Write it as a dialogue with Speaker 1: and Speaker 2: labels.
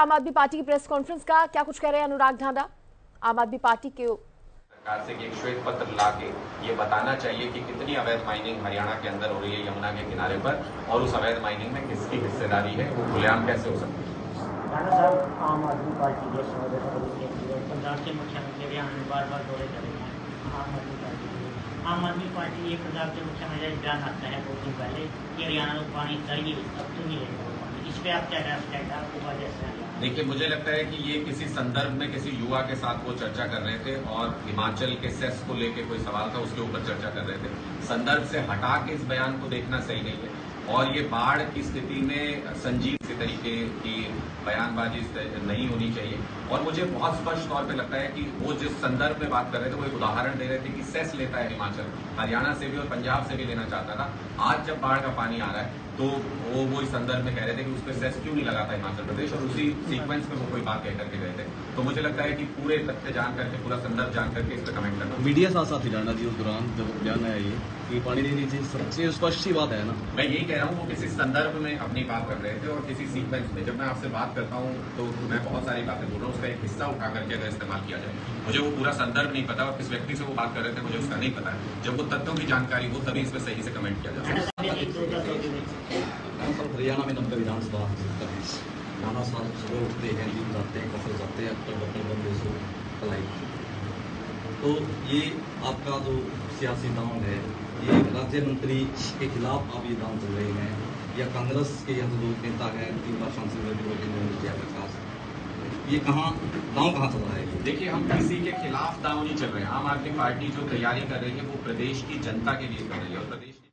Speaker 1: आम आदमी पार्टी की प्रेस कॉन्फ्रेंस का क्या कुछ कह रहे हैं अनुराग ढांडा? आम आदमी पार्टी के
Speaker 2: सरकार से एक श्वेत पत्र ला के ये बताना चाहिए कि कितनी अवैध माइनिंग हरियाणा के अंदर हो रही है यमुना के किनारे पर और उस अवैध माइनिंग में किसकी हिस्सेदारी है वो खुलेआम कैसे हो सकती है?
Speaker 3: राणा साहब आम आदमी पार्टी के पंजाब के मुख्यमंत्री हरियाणा बार बार दौरे कर आम आदमी पार्टी आम आदमी पार्टी एक पंजाब के मुख्यमंत्री बयान आता है दो दिन पहले कि हरियाणा को पानी चाहिए अब तो नहीं रहेगा इस आप क्या कह सकते हैं आपको वजह से
Speaker 2: देखिए, मुझे लगता है कि ये किसी संदर्भ में किसी युवा के साथ वो चर्चा कर रहे थे और हिमाचल के सेस को लेके कोई सवाल था, उसके ऊपर चर्चा कर रहे थे। संदर्भ से हटा के इस बयान को देखना सही नहीं है। और ये बाढ़ की स्थिति में संजीव से तरीके की बयानबाजी नहीं होनी चाहिए। और मुझे बहुत स्पष्ट तौर पे लगता है कि वो जिस संदर्भ में बात कर रहे थे वो एक उदाहरण दे रहे थे कि सेस लेता है हिमाचल। हरियाणा से भी और पंजाब से भी लेना चाहता था। आज जब बाढ़ का पानी आ रहा है तो वो वो इस संदर्भ में कह रहे थे कि उस पर सेस क्यों नहीं लगाता हिमाचल प्रदेश? और उसी सीक्वेंस में वो कोई बात कह करके गए थे। तो मुझे लगता है कि पूरे तथ्य जान करके पूरा संदर्भ जान करके इस पर कमेंट करना
Speaker 4: मीडिया साथ साथ ही जाना जी उस दौरान जब बयान आया ये कि पानी नहीं नीचे सबसे स्पष्ट सी बात है ना।
Speaker 2: मैं यही कह रहा हूँ, वो किसी संदर्भ में अपनी बात कर रहे थे और किसी सीक्वेंस में। जब मैं आपसे बात करता हूँ तो मैं बहुत सारी बातें बोल रहा हूँ, उसका एक हिस्सा उठा करके अगर इस्तेमाल किया जाए। मुझे वो पूरा संदर्भ नहीं पता और किस व्यक्ति से वो बात कर रहे थे, मुझे उसका नहीं पता जब वो तथ्यों की जानकारी हो, तभी इस पर सही से कमेंट किया जाए
Speaker 3: दो
Speaker 4: हरियाणा में नब्बे विधानसभा राणा साहब सुबह उठते हैं, दिन जाते हैं कसर जाते हैं, अक्टूबर बटन बंदे से पलाई तो ये आपका जो सियासी दांव है। ये राज्य मंत्री के खिलाफ आप ये दांव चल रहे हैं या कांग्रेस के यहाँ जो नेता है, तीन बार सांसद रहे थे प्रकाश? ये कहाँ, दांव कहाँ चल रहा है
Speaker 2: देखिए, हम किसी के खिलाफ दाव नहीं चल रहे हैं। आम आदमी पार्टी जो तैयारी कर रही है, वो प्रदेश की जनता के लिए कर रही है और प्रदेश